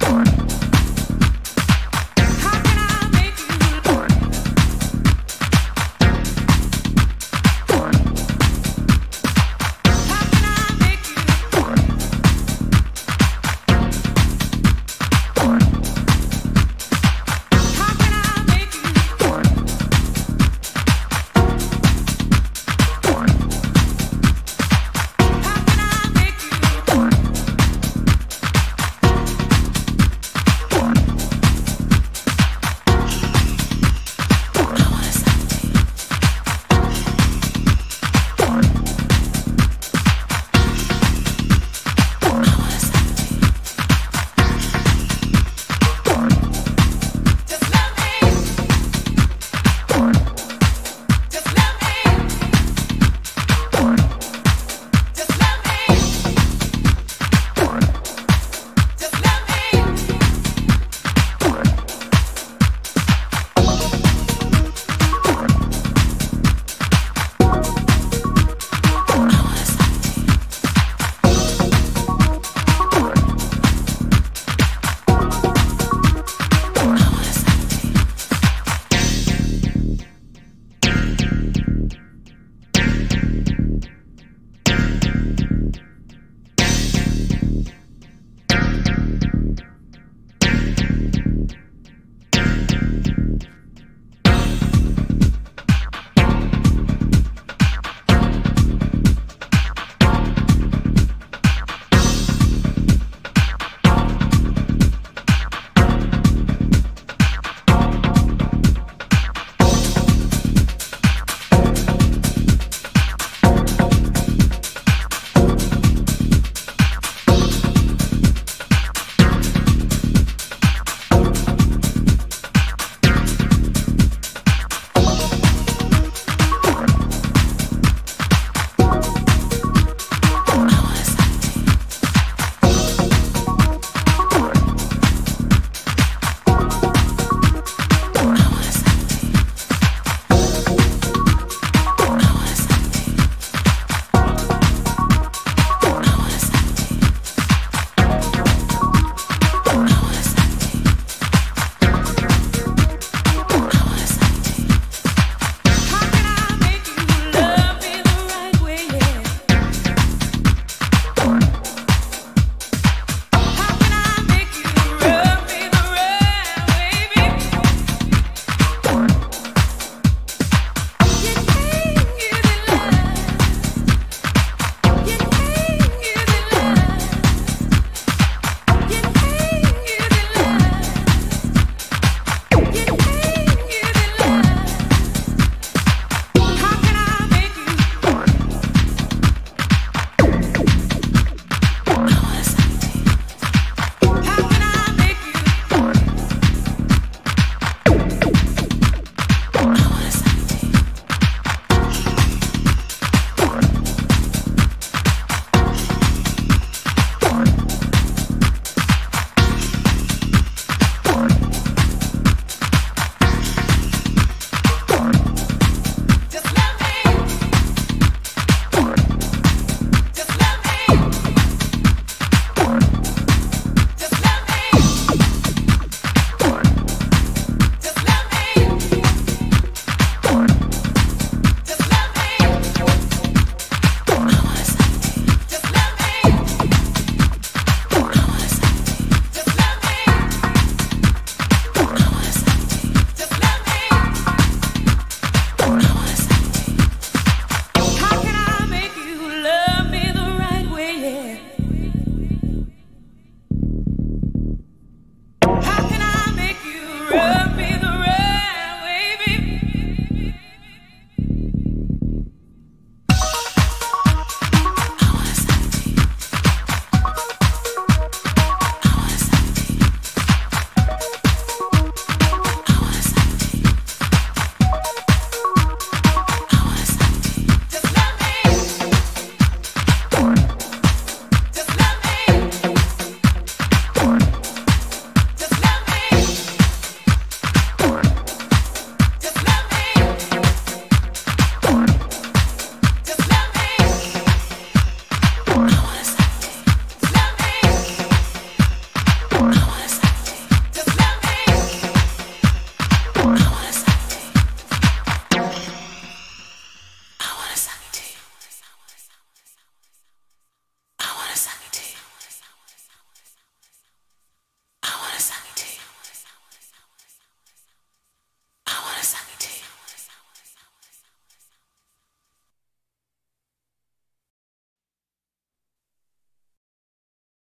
Hardcore.